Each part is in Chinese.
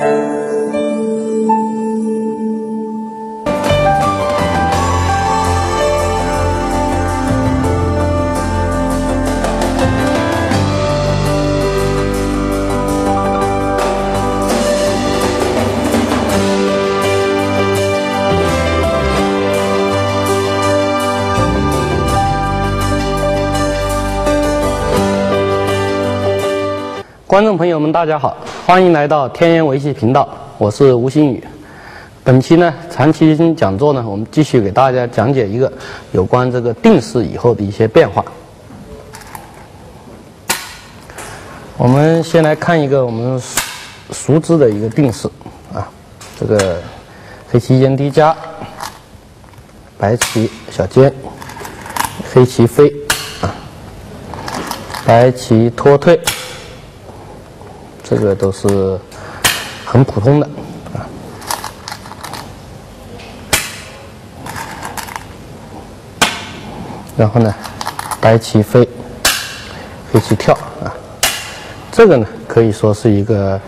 you. 观众朋友们，大家好，欢迎来到天元围棋频道，我是吴新宇。本期呢，长期讲座呢，我们继续给大家讲解一个有关这个定式以后的一些变化。我们先来看一个我们熟知的一个定式啊，这个黑棋先低加，白棋小尖，黑棋飞啊，白棋拖退。这个都是很普通的啊，然后呢，白棋飞，黑棋跳啊，这个呢可以说是一个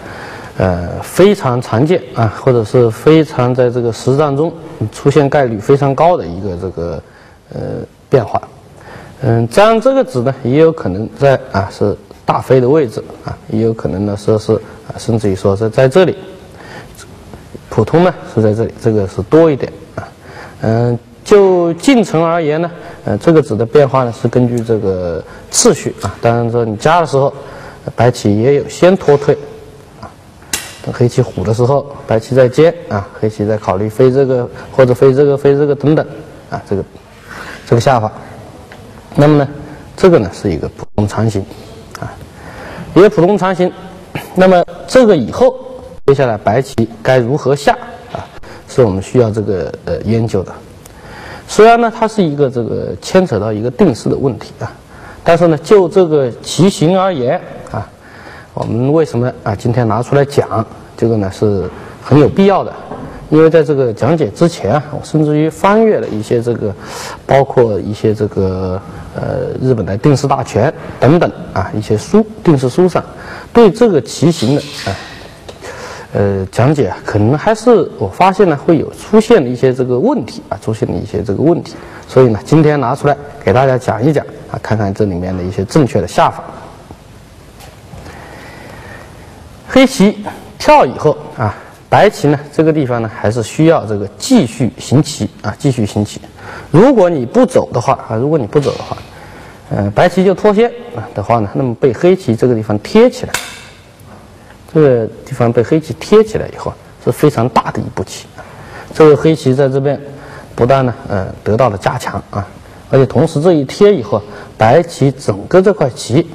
呃非常常见啊，或者是非常在这个实战中出现概率非常高的一个这个呃变化。嗯，样这个子呢，也有可能在啊是。大飞的位置啊，也有可能呢说是啊，甚至于说是在这里，普通呢是在这里，这个是多一点啊。嗯，就进程而言呢，呃，这个子的变化呢是根据这个次序啊。当然说你加的时候，白棋也有先拖退啊，等黑棋虎的时候，白棋在尖啊，黑棋在考虑飞这个或者飞这个飞这个等等啊，这个这个下法。那么呢，这个呢是一个普通长形。也普通长形，那么这个以后，接下来白棋该如何下啊？是我们需要这个呃研究的。虽然呢，它是一个这个牵扯到一个定式的问题啊，但是呢，就这个棋形而言啊，我们为什么啊今天拿出来讲这个呢？是很有必要的。因为在这个讲解之前啊，我甚至于翻阅了一些这个，包括一些这个呃日本的定式大全等等啊一些书定式书上，对这个棋形的啊呃讲解，可能还是我发现呢会有出现的一些这个问题啊，出现的一些这个问题，所以呢今天拿出来给大家讲一讲啊，看看这里面的一些正确的下法。黑棋跳以后啊。白棋呢，这个地方呢，还是需要这个继续行棋啊，继续行棋。如果你不走的话啊，如果你不走的话，呃，白棋就脱先啊的话呢，那么被黑棋这个地方贴起来，这个地方被黑棋贴起来以后是非常大的一步棋。这个黑棋在这边不但呢，呃，得到了加强啊，而且同时这一贴以后，白棋整个这块棋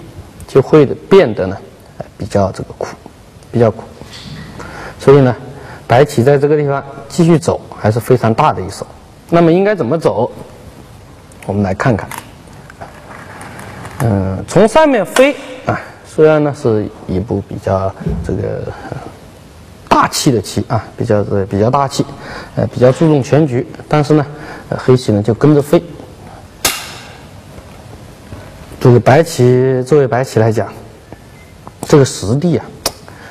就会变得呢，比较这个苦，比较苦。所以呢。白棋在这个地方继续走还是非常大的一手，那么应该怎么走？我们来看看。嗯，从上面飞啊，虽然呢是一步比较这个大气的棋啊，比较是比较大气，呃，比较注重全局，但是呢，黑棋呢就跟着飞。这个白棋作为白棋来讲，这个实地啊，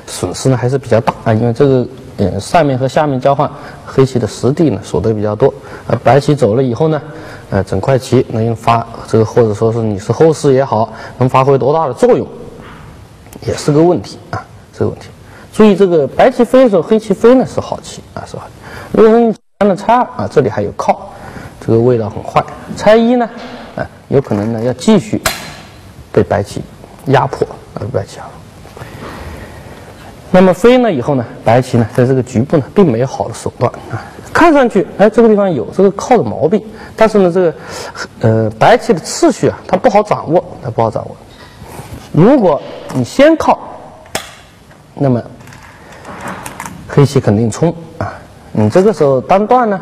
损失呢还是比较大啊，因为这个。嗯，上面和下面交换，黑棋的实地呢所得比较多。呃，白棋走了以后呢，呃，整块棋能发这个，或者说是你是后势也好，能发挥多大的作用，也是个问题啊，这个问题。注意这个白棋飞的时候，黑棋飞呢是好棋啊，是吧？如果说你搬了拆二啊，这里还有靠，这个味道很坏。拆一呢，啊，有可能呢要继续被白棋压迫，啊，白棋啊。那么飞了以后呢，白棋呢，在这个局部呢，并没有好的手段啊。看上去，哎，这个地方有这个靠的毛病，但是呢，这个，呃，白棋的次序啊，它不好掌握，它不好掌握。如果你先靠，那么黑棋肯定冲啊。你这个时候单断呢，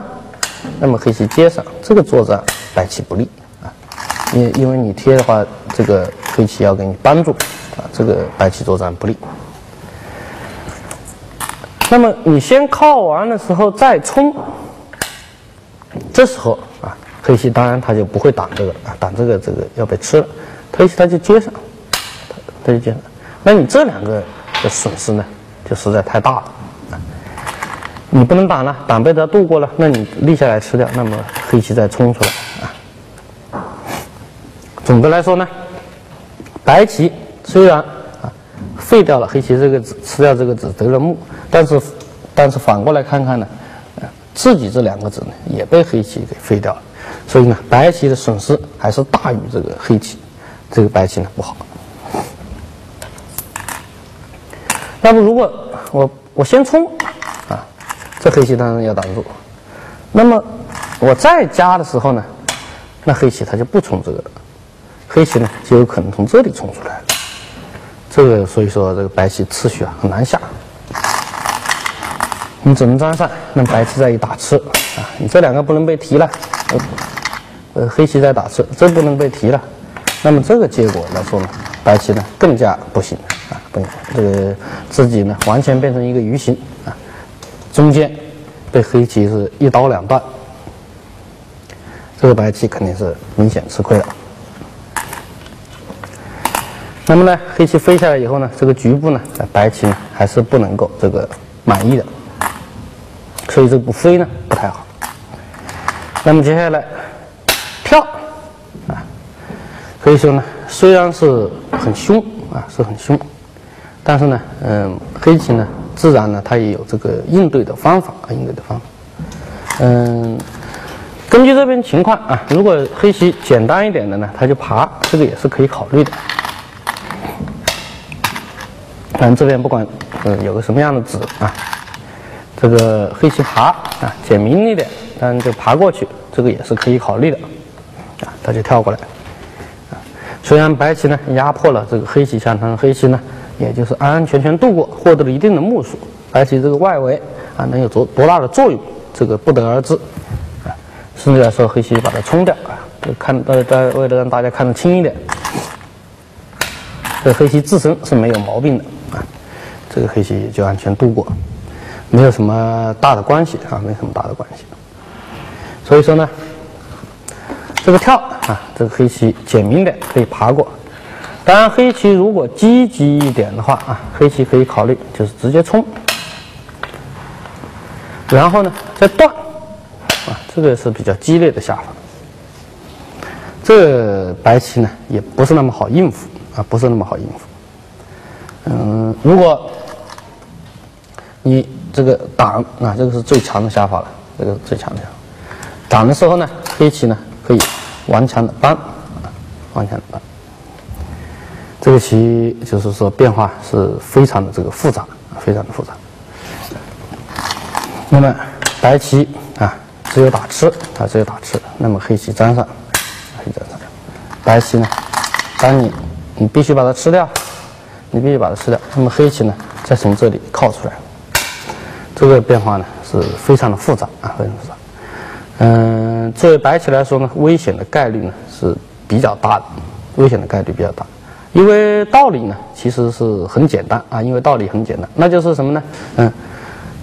那么黑棋接上，这个作战白棋不利啊。因因为你贴的话，这个黑棋要给你帮助啊，这个白棋作战不利。那么你先靠完的时候再冲，这时候啊，黑棋当然他就不会挡这个啊，挡这个这个要被吃了，黑棋他就接上，他就接上。那你这两个的损失呢，就实在太大了你不能挡了，挡被他渡过了，那你立下来吃掉，那么黑棋再冲出来啊。总的来说呢，白棋虽然废掉了黑棋这个子，吃掉这个子得了目，但是但是反过来看看呢，自己这两个子呢也被黑棋给废掉了，所以呢白棋的损失还是大于这个黑棋，这个白棋呢不好。那么如果我我先冲啊。这黑棋当然要挡住，那么我再加的时候呢，那黑棋它就不冲这个了，黑棋呢就有可能从这里冲出来。这个所以说这个白棋次序啊很难下，你只能粘上，那白棋再一打吃啊，你这两个不能被提了，呃黑棋在打吃，这不能被提了，那么这个结果来说呢，白棋呢更加不行。啊，不行，这个自己呢完全变成一个鱼形。啊。中间被黑棋是一刀两断，这个白棋肯定是明显吃亏了。那么呢，黑棋飞下来以后呢，这个局部呢，白棋还是不能够这个满意的，所以这步飞呢不太好。那么接下来跳啊，可以说呢，虽然是很凶啊，是很凶，但是呢，嗯，黑棋呢。自然呢，它也有这个应对的方法啊，应对的方法。嗯，根据这边情况啊，如果黑棋简单一点的呢，它就爬，这个也是可以考虑的。但这边不管嗯有个什么样的子啊，这个黑棋爬啊简明一点，但就爬过去，这个也是可以考虑的。啊，它就跳过来。啊，虽然白棋呢压迫了这个黑棋，下但黑棋呢。也就是安安全全度过，获得了一定的目数，白棋这个外围啊能有多多大的作用，这个不得而知啊。甚至来说，黑棋把它冲掉啊，看大家为了让大家看得清一点，这黑棋自身是没有毛病的，这个黑棋就安全度过，没有什么大的关系啊，没什么大的关系。所以说呢，这个跳啊，这个黑棋简明点可以爬过。当然，黑棋如果积极一点的话啊，黑棋可以考虑就是直接冲，然后呢再断，啊，这个是比较激烈的下法。这白棋呢也不是那么好应付啊，不是那么好应付。嗯，如果你这个挡啊，这个是最强的下法了，这个是最强的下。挡的时候呢，黑棋呢可以顽强的扳，顽强的扳。这个棋就是说变化是非常的这个复杂，非常的复杂。那么白棋啊，只有打吃啊，只有打吃。那么黑棋粘上，黑粘上。白棋呢，当你你必须把它吃掉，你必须把它吃掉。那么黑棋呢，再从这里靠出来。这个变化呢是非常的复杂啊，非常复杂。嗯，作为白棋来说呢，危险的概率呢是比较大的，危险的概率比较大。因为道理呢，其实是很简单啊。因为道理很简单，那就是什么呢？嗯，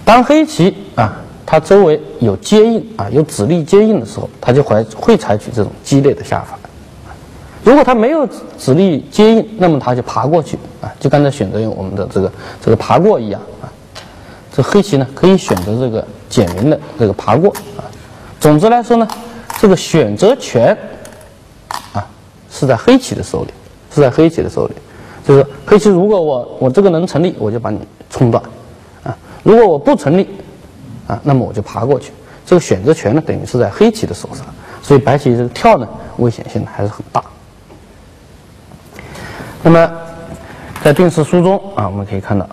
当黑棋啊，它周围有接应啊，有子力接应的时候，它就会会采取这种激烈的下法。如果它没有子力接应，那么它就爬过去啊，就刚才选择用我们的这个这个爬过一样啊。这黑棋呢，可以选择这个简明的这个爬过啊。总之来说呢，这个选择权啊，是在黑棋的手里。是在黑棋的手里，就是黑棋，如果我我这个能成立，我就把你冲断，啊，如果我不成立，啊，那么我就爬过去。这个选择权呢，等于是在黑棋的手上，所以白棋这个跳呢，危险性还是很大。那么在定式书中啊，我们可以看到，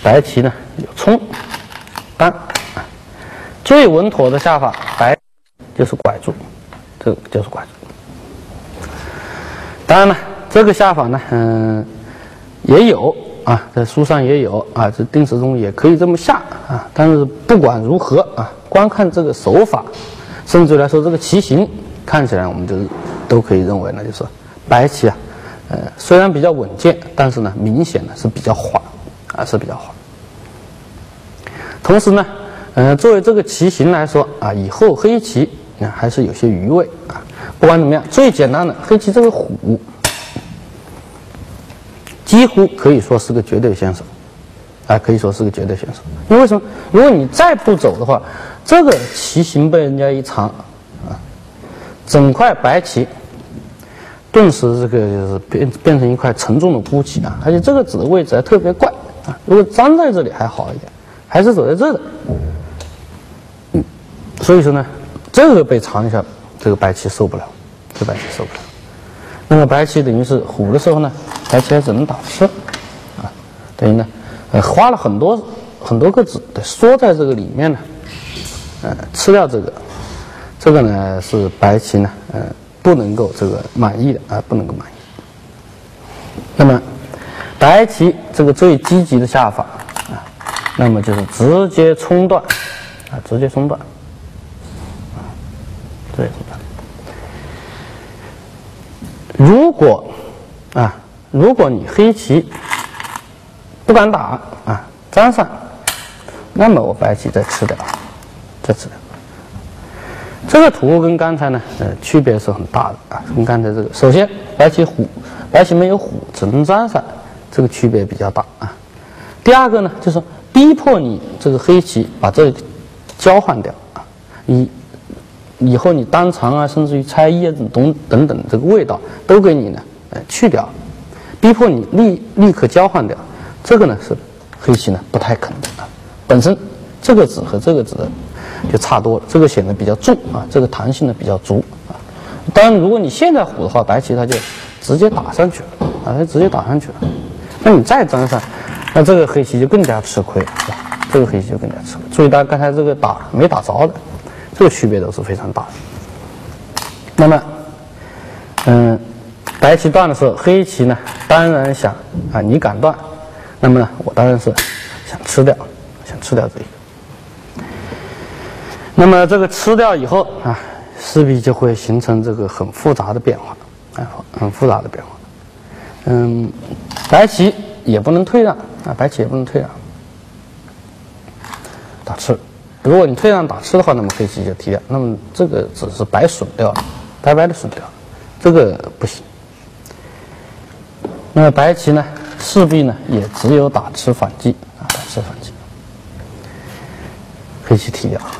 白棋呢有冲、单，最稳妥的下法，白就是拐住，这个就是拐住。当然了。这个下法呢，嗯，也有啊，在书上也有啊，这定式中也可以这么下啊。但是不管如何啊，光看这个手法，甚至来说这个棋形看起来，我们就都可以认为呢，就是白棋啊，呃，虽然比较稳健，但是呢，明显呢是比较缓啊，是比较缓。同时呢，嗯，作为这个棋形来说啊，以后黑棋啊还是有些余味啊。不管怎么样，最简单的黑棋这个虎。几乎可以说是个绝对先手，啊，可以说是个绝对选手。因为什么？如果你再不走的话，这个棋形被人家一藏，啊，整块白棋顿时这个就是变变成一块沉重的孤棋啊！而且这个子的位置还特别怪啊！如果粘在这里还好一点，还是走在这的，嗯，所以说呢，这个被藏一下，这个白棋受不了，这白棋受不了。那么白棋等于是虎的时候呢，白棋还只能打吃，啊，等于呢，呃，花了很多很多个子得缩在这个里面呢，呃，吃掉这个，这个呢是白棋呢，呃，不能够这个满意的啊，不能够满意。那么白棋这个最积极的下法啊，那么就是直接冲断，啊，直接冲断，啊，直接冲断。如果啊，如果你黑棋不敢打啊，粘上，那么我白棋再吃掉，再吃掉。这个图跟刚才呢，呃，区别是很大的啊，跟刚才这个，首先白棋虎，白棋没有虎，只能粘上，这个区别比较大啊。第二个呢，就是逼迫你这个黑棋把这交换掉啊，你。以后你当场啊，甚至于拆叶子等等等，这个味道都给你呢，呃，去掉，逼迫你立立刻交换掉，这个呢是黑棋呢不太肯的啊。本身这个子和这个子就差多了，这个显得比较重啊，这个弹性呢比较足啊。当然，如果你现在虎的话，白棋它就直接打上去了啊，它直接打上去了。那你再粘上，那这个黑棋就更加吃亏了，这个黑棋就更加吃亏。注意到刚才这个打没打着的。这个区别都是非常大的。那么，嗯，白棋断的时候，黑棋呢，当然想啊，你敢断，那么呢，我当然是想吃掉，想吃掉这一个。那么这个吃掉以后啊，势必就会形成这个很复杂的变化，啊，很复杂的变化。嗯，白棋也不能退让啊，白棋也不能退让，打吃。如果你退让打吃的话，那么黑棋就提掉，那么这个只是白损掉了，白白的损掉，这个不行。那么白棋呢，势必呢也只有打吃反击啊，打吃反击，黑棋提掉啊。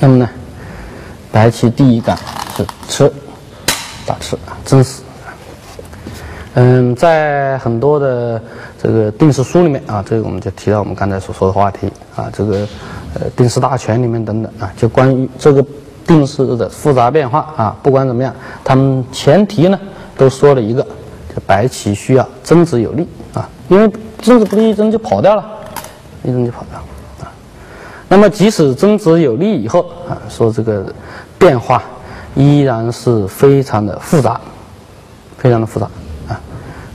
那么呢，白棋第一杆是吃，打吃，真死。嗯，在很多的这个定式书里面啊，这个我们就提到我们刚才所说的话题啊，这个呃定式大全里面等等啊，就关于这个定式的复杂变化啊，不管怎么样，他们前提呢都说了一个，就白棋需要争执有力啊，因为争执不利一争就跑掉了，一争就跑掉了啊。那么即使争执有力以后啊，说这个变化依然是非常的复杂，非常的复杂。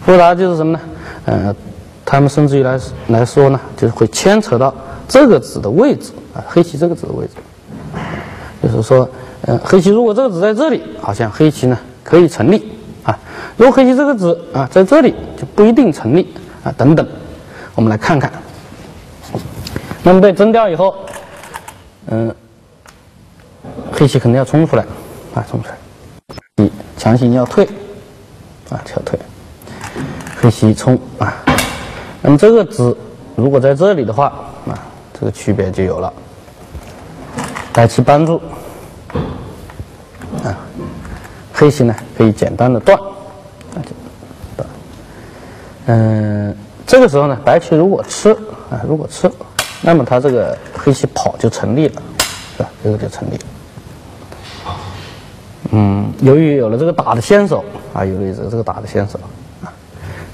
复杂就是什么呢？呃，他们甚至于来来说呢，就是会牵扯到这个子的位置啊，黑棋这个子的位置。就是说，呃，黑棋如果这个子在这里，好像黑棋呢可以成立啊；如果黑棋这个子啊在这里，就不一定成立啊。等等，我们来看看。那么被争掉以后，嗯，黑棋肯定要冲出来啊，冲出来，你强行要退啊，要退。黑棋冲啊，那么这个子如果在这里的话啊，这个区别就有了。白棋帮助啊，黑棋呢可以简单的断啊，断。嗯，这个时候呢，白棋如果吃啊，如果吃，那么它这个黑棋跑就成立了，是吧？这个就成立了。嗯，由于有了这个打的先手啊，有了这个这个打的先手。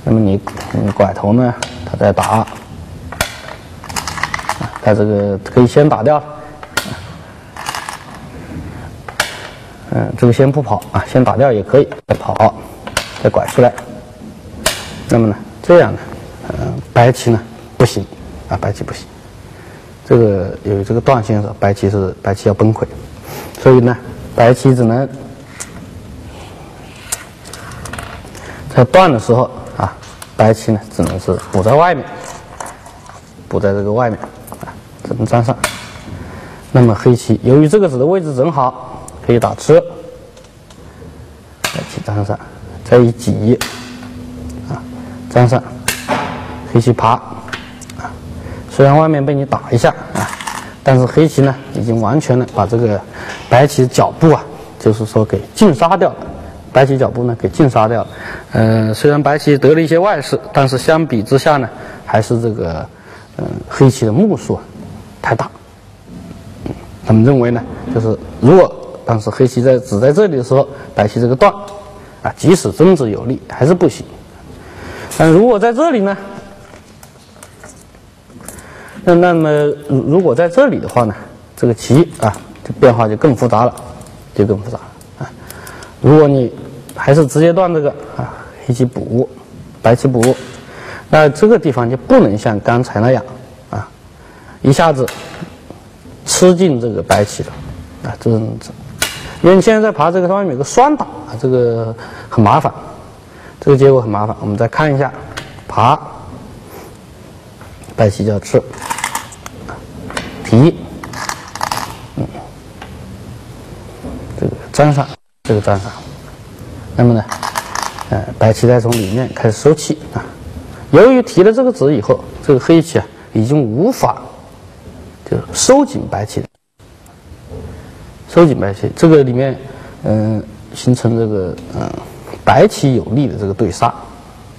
那么你你拐头呢？他再打，他这个可以先打掉，嗯，这个先不跑啊，先打掉也可以，再跑，再拐出来。那么呢，这样呢，嗯，白棋呢不行啊，白棋不行，这个有这个断线的时候，白棋是白棋要崩溃，所以呢，白棋只能在断的时候。白棋呢，只能是补在外面，补在这个外面啊，只能粘上。那么黑棋由于这个子的位置正好，可以打吃，白棋粘上，再一挤啊，粘上，黑棋爬啊，虽然外面被你打一下啊，但是黑棋呢已经完全的把这个白棋脚步啊，就是说给尽杀掉了。白棋脚步呢给尽杀掉了。嗯，虽然白棋得了一些外势，但是相比之下呢，还是这个嗯黑棋的目数太大。他们认为呢，就是如果当时黑棋在只在这里的时候，白棋这个断啊，即使争执有利还是不行。但如果在这里呢？那那么如果在这里的话呢，这个棋啊，这变化就更复杂了，就更复杂啊。如果你还是直接断这个啊，黑棋补，白棋补，那这个地方就不能像刚才那样啊，一下子吃进这个白棋了啊，这样子。因为你现在在爬这个上面有个双打啊，这个很麻烦。这个结果很麻烦，我们再看一下，爬，白棋就要吃，提，嗯，这个粘上，这个粘上，那么呢，呃，白棋再从里面开始收气啊。由于提了这个子以后，这个黑棋啊已经无法就收紧白棋，收紧白棋，这个里面嗯形成这个嗯。白棋有利的这个对杀，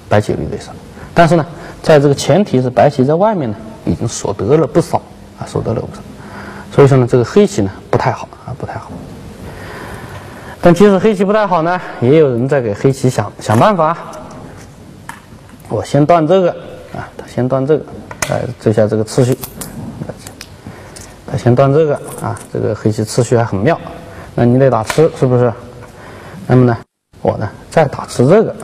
白棋有利对杀，但是呢，在这个前提是白棋在外面呢，已经所得了不少啊，所得了不少，所以说呢，这个黑棋呢不太好啊，不太好。但即使黑棋不太好呢，也有人在给黑棋想想办法。我先断这个啊，他先断这个，哎，这下这个次序，他先断这个啊，这个黑棋次序还很妙，那你得打吃是不是？那么呢？我呢，再打吃这个，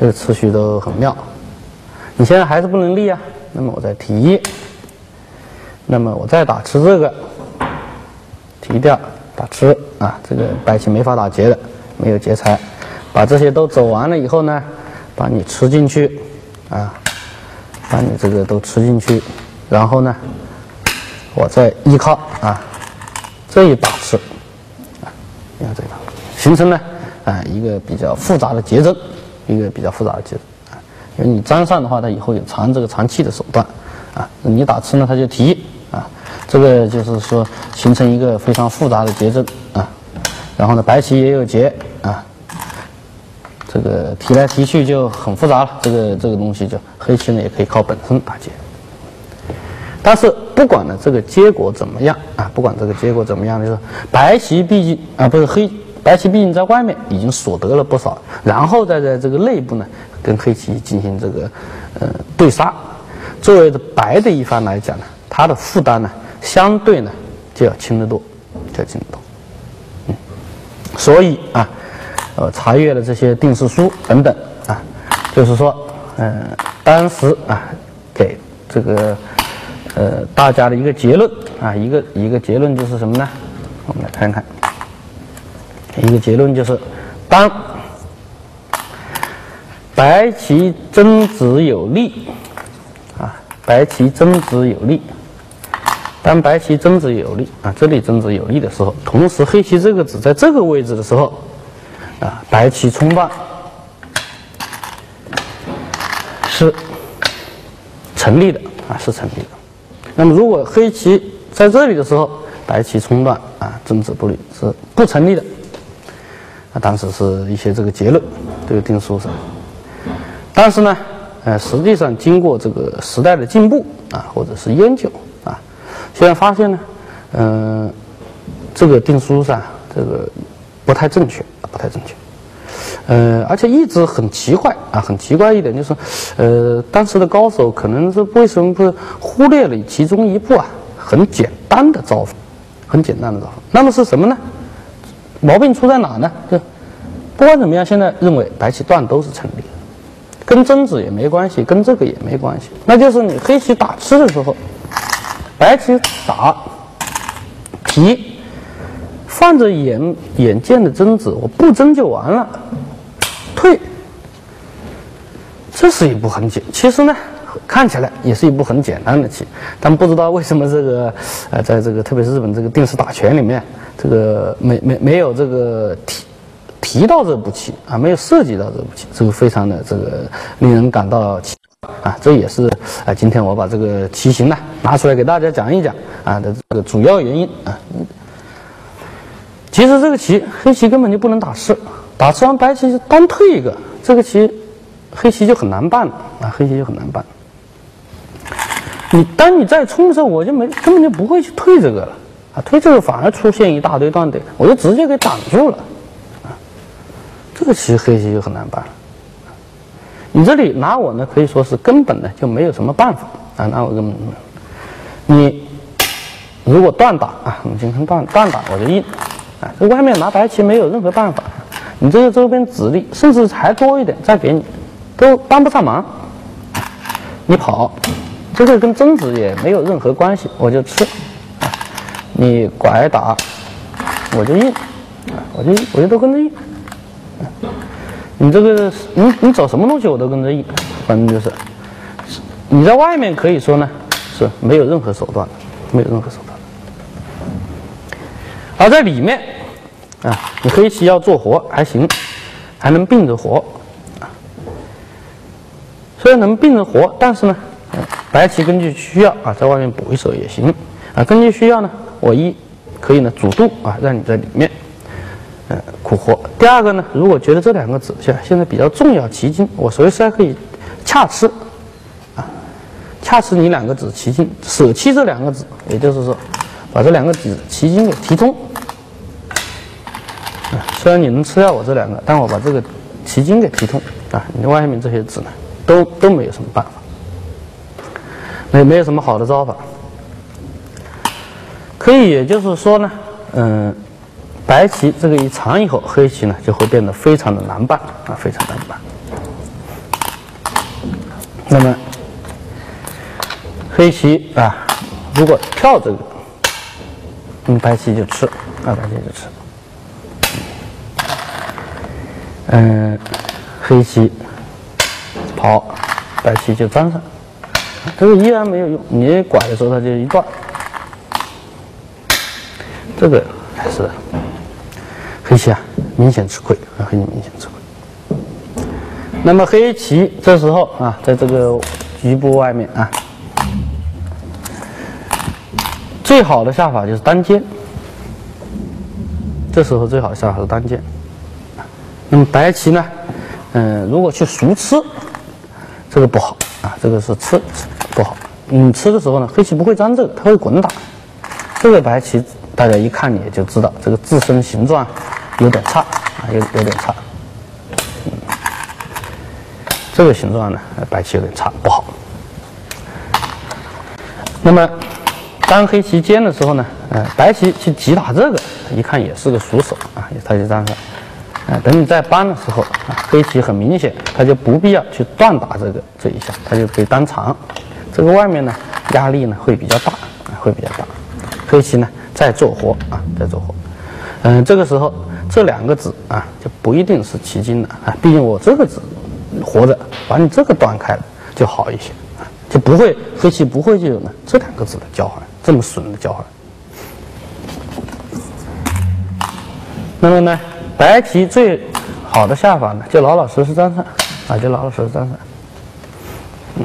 这个次序都很妙。你现在还是不能立啊，那么我再提，那么我再打吃这个，提掉打吃啊，这个白棋没法打劫的，没有劫财。把这些都走完了以后呢，把你吃进去啊，把你这个都吃进去，然后呢，我再依靠啊这一把吃啊，你看这一把形成呢。啊，一个比较复杂的结阵，一个比较复杂的结阵啊，因为你粘上的话，它以后有藏这个藏气的手段啊。你打吃呢，它就提，这个就是说形成一个非常复杂的结阵啊。然后呢，白棋也有劫啊，这个提来提去就很复杂了。这个这个东西就黑棋呢也可以靠本身打劫，但是不管呢这个结果怎么样啊，不管这个结果怎么样，就是白棋毕竟啊不是黑。白棋毕竟在外面已经所得了不少，然后再在这个内部呢，跟黑棋进行这个呃对杀。作为白的一方来讲呢，它的负担呢，相对呢就要轻得多，就要轻得多。嗯，所以啊，呃，查阅了这些定式书等等啊，就是说，嗯，当时啊，给这个呃大家的一个结论啊，一个一个结论就是什么呢？我们来看看。一个结论就是，当白棋争执有利，啊，白棋争执有利，当白棋争执有利啊，这里争执有利的时候，同时黑棋这个子在这个位置的时候，啊，白棋冲断是成立的啊，是成立的。那么如果黑棋在这里的时候，白棋冲断啊，争执不利是不成立的。啊，当时是一些这个结论，这个定书上。但是呢，呃，实际上经过这个时代的进步啊，或者是研究啊，现在发现呢，嗯，这个定书上这个不太正确，不太正确。呃，而且一直很奇怪啊，很奇怪一点就是，呃，当时的高手可能是为什么不忽略了其中一步啊，很简单的招法，很简单的招法。那么是什么呢？毛病出在哪呢？就不管怎么样，现在认为白棋断都是成立的，跟争子也没关系，跟这个也没关系。那就是你黑棋打吃的时候，白棋打提，放着眼眼见的争子，我不争就完了，退，这是一步很简，其实呢。看起来也是一步很简单的棋，但不知道为什么这个，呃，在这个特别是日本这个定式打拳里面，这个没没没有这个提提到这步棋啊，没有涉及到这步棋，这个非常的这个令人感到奇。啊，这也是啊，今天我把这个棋形呢拿出来给大家讲一讲啊的这个主要原因啊。其实这个棋黑棋根本就不能打吃，打吃完白棋就单退一个，这个棋黑棋就很难办啊，黑棋就很难办。你当你再冲的时候，我就没根本就不会去退这个了啊，退这个反而出现一大堆断点，我就直接给挡住了啊。这个棋黑棋就很难办。你这里拿我呢，可以说是根本呢就没有什么办法啊，拿我根本，你如果断打啊，我们进行断断打，我就硬。啊，这外面拿白棋没有任何办法，你这个周边子力甚至还多一点，再给你都帮不上忙。你跑，这个跟争执也没有任何关系，我就吃。你拐打，我就硬，我就我就都跟着硬。你这个你你走什么东西我都跟着硬，反正就是你在外面可以说呢是没有任何手段，没有任何手段。而在里面，啊，你黑棋要做活还行，还能并着活，虽然能并着活，但是呢，白棋根据需要啊，在外面补一手也行，啊，根据需要呢，我一可以呢主动啊，让你在里面，呃，苦活。第二个呢，如果觉得这两个子现现在比较重要，棋筋，我随时还可以恰吃，啊，恰吃你两个子棋筋，舍弃这两个子，也就是说，把这两个子棋筋给提通。虽然你能吃掉我这两个，但我把这个奇筋给提通啊！你外面这些子呢，都都没有什么办法，没没有什么好的招法。可以，也就是说呢，嗯，白棋这个一长以后，黑棋呢就会变得非常的难办啊，非常难办。那么，黑棋啊，如果跳这个，嗯，白棋就吃啊，白棋就吃。嗯，黑棋跑，白棋就粘上，这个依然没有用。你拐的时候，它就一断。这个还是黑棋啊，明显吃亏啊，黑棋明显吃亏。那么黑棋这时候啊，在这个局部外面啊，最好的下法就是单尖。这时候最好的下法是单尖。那么白棋呢？嗯，如果去熟吃，这个不好啊，这个是吃不好。你吃的时候呢，黑棋不会粘这个，它会滚打。这个白棋大家一看也就知道，这个自身形状有点差啊，有有点差。这个形状呢，白棋有点差，不好。那么当黑棋尖的时候呢，呃，白棋去急打这个，一看也是个熟手啊，它就这样子。啊，等你再搬的时候，啊，黑棋很明显，它就不必要去断打这个这一下，它就可以单长。这个外面呢，压力呢会比较大，啊，会比较大。黑棋呢再做活啊，再做活。嗯，这个时候这两个子啊就不一定是棋筋了啊，毕竟我这个子活着，把你这个断开了就好一些啊，就不会黑棋不会就有呢这两个子的交换，这么损的交换。那么呢？白棋最好的下法呢，就老老实实粘上，啊，就老老实实粘上。嗯，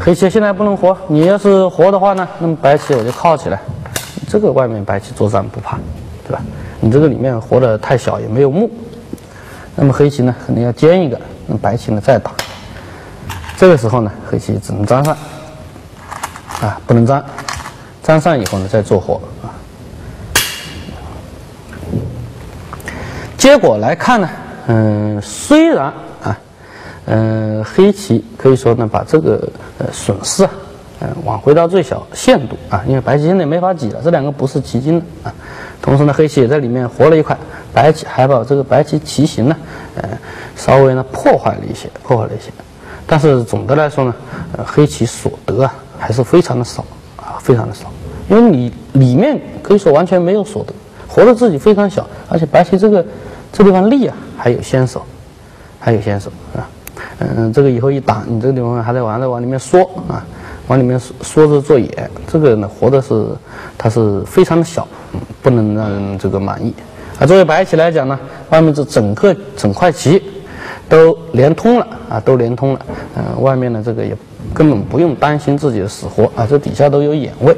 黑棋现在不能活，你要是活的话呢，那么白棋我就靠起来，这个外面白棋作战不怕，对吧？你这个里面活的太小，也没有目，那么黑棋呢，肯定要尖一个，那白棋呢再打，这个时候呢，黑棋只能粘上，啊，不能粘，粘上以后呢再做活。结果来看呢，嗯，虽然啊，嗯，黑棋可以说呢，把这个呃损失啊，嗯，往回到最小限度啊，因为白棋现在没法挤了，这两个不是棋筋了啊。同时呢，黑棋也在里面活了一块，白棋还把这个白棋棋形呢，呃，稍微呢破坏了一些，破坏了一些。但是总的来说呢，呃，黑棋所得啊还是非常的少啊，非常的少，因为你里面可以说完全没有所得，活的自己非常小，而且白棋这个。这地方力啊，还有先手，还有先手啊，嗯，这个以后一打，你这个地方还在往在往里面缩啊，往里面缩着做野，这个呢活的是它是非常的小，不能让人这个满意啊。作为白棋来讲呢，外面这整个整块棋，都连通了啊，都连通了。嗯，外面的这个也根本不用担心自己的死活啊，这底下都有眼位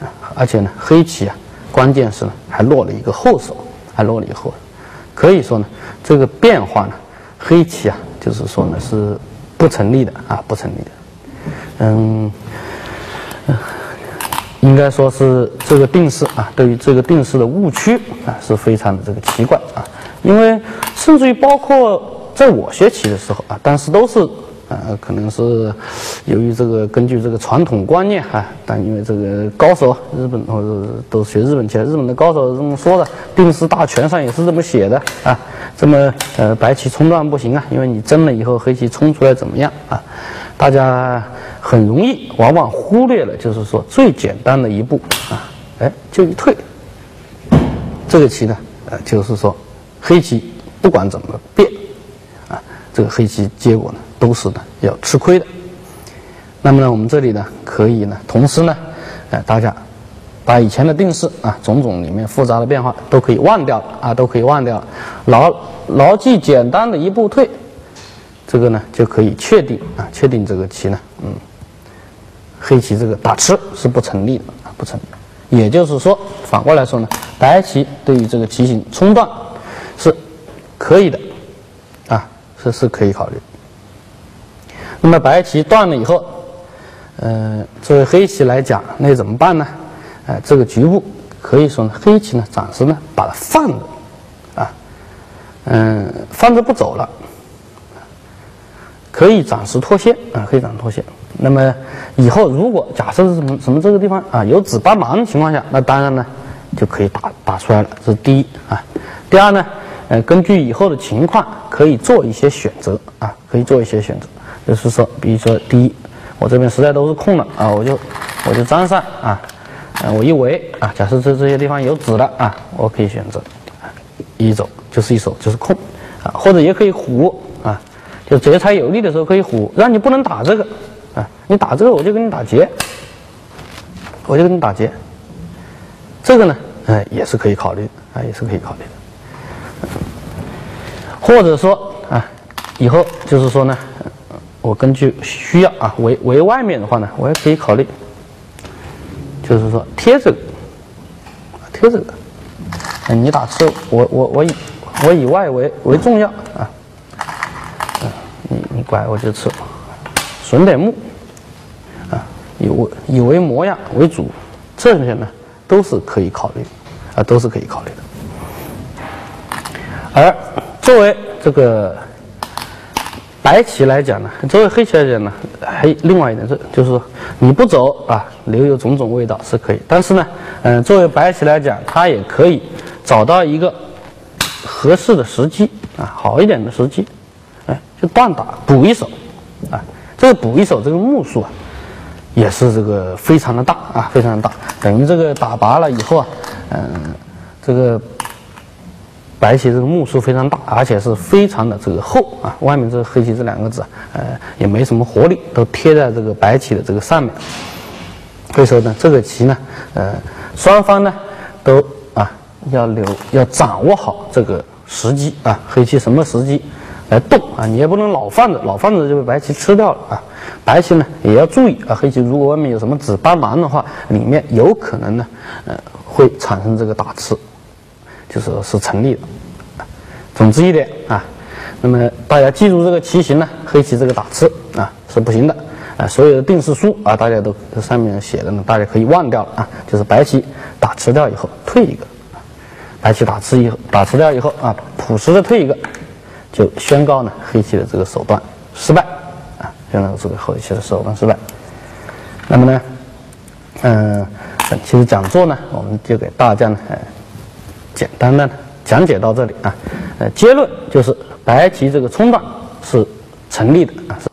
啊，而且呢，黑棋啊，关键是呢还落了一个后手，还落了一个后手，可以说呢，这个变化呢，黑棋啊，就是说呢是不成立的啊，不成立的。嗯，应该说是这个定式啊，对于这个定式的误区啊，是非常的这个奇怪啊，因为甚至于包括。在我学棋的时候啊，当时都是，呃，可能是由于这个根据这个传统观念哈，但因为这个高手日本或者都学日本棋，日本的高手这么说的，定式大全上也是这么写的啊，这么呃白棋冲断不行啊，因为你争了以后黑棋冲出来怎么样啊？大家很容易往往忽略了，就是说最简单的一步啊，哎，就一退，这个棋呢，呃，就是说黑棋不管怎么变。啊这个黑棋结果呢，都是呢要吃亏的。那么呢，我们这里呢，可以呢，同时呢，呃，大家把以前的定式啊，种种里面复杂的变化都可以忘掉啊，都可以忘掉，牢牢记简单的一步退，这个呢就可以确定啊，确定这个棋呢，嗯，黑棋这个打吃是不成立的啊，不成立。也就是说，反过来说呢，白棋对于这个棋形冲断是可以的。这是可以考虑。那么白棋断了以后，呃，作为黑棋来讲，那怎么办呢？哎，这个局部可以说呢，黑棋呢暂时呢把它放着，啊，嗯，放着不走了，可以暂时脱先啊，可以暂时脱先。那么以后如果假设是什么什么这个地方啊有子帮忙的情况下，那当然呢就可以打打出来了。这是第一啊。第二呢？呃，根据以后的情况，可以做一些选择啊，可以做一些选择。就是说，比如说，第一，我这边实在都是空了啊，我就我就粘上啊，我一围啊，假设这这些地方有子了啊，我可以选择一走就是一手就是空啊，或者也可以虎，就劫财有利的时候可以虎，让你不能打这个啊，你打这个我就给你打劫，我就给你打劫，这个呢，哎，也是可以考虑啊，也是可以考虑的。或者说啊，以后就是说呢，我根据需要啊，围围外面的话呢，我也可以考虑，就是说贴这个，贴这个，你打吃，我我我以我以外围为重要啊，你你拐我就吃，损点木，啊，以为以为模样为主，这些呢都是可以考虑，啊，都是可以考虑的，而。作为这个白棋来讲呢，作为黑棋来讲呢，还另外一点是，就是说你不走啊，留有种种味道是可以。但是呢，嗯，作为白棋来讲，它也可以找到一个合适的时机啊，好一点的时机，就断打补一手啊。这个补一手，这个目数啊，也是这个非常的大啊，非常的大。等于这个打拔了以后啊，嗯，这个。白棋这个目数非常大，而且是非常的这个厚啊，外面这个黑棋这两个子，呃，也没什么活力，都贴在这个白棋的这个上面。所以说呢，这个棋呢，呃，双方呢都啊要留要掌握好这个时机啊，黑棋什么时机来动啊，你也不能老放着，老放着就被白棋吃掉了啊。白棋呢也要注意啊，黑棋如果外面有什么子帮忙的话，里面有可能呢，呃，会产生这个打吃。就是是成立的，总之一点啊，那么大家记住这个棋形呢，黑棋这个打吃啊是不行的啊，所有的定式书啊，大家都上面写的呢，大家可以忘掉了啊，就是白棋打吃掉以后退一个，白棋打吃以后打吃掉以后啊，朴实的退一个，就宣告呢黑棋的这个手段失败啊，宣告这个黑棋的手段失败。那么呢，嗯，本期的讲座呢，我们就给大家呢。简单的讲解到这里啊，呃，结论就是白棋这个冲断是成立的啊。是